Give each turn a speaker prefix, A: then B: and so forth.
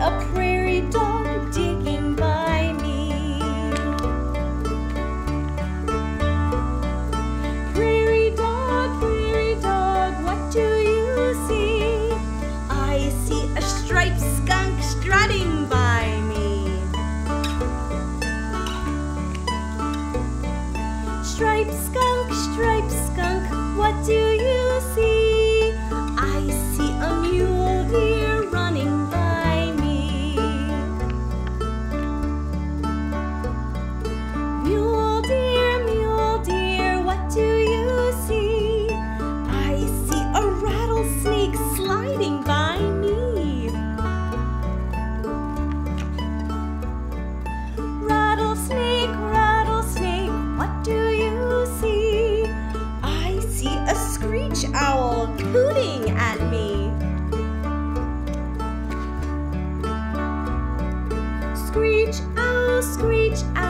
A: a prairie dog digging by me. Prairie dog, prairie dog, what do you see? I see a striped skunk strutting by me. Striped skunk, striped skunk, what do you all hooting at me. Screech, oh, screech, oh.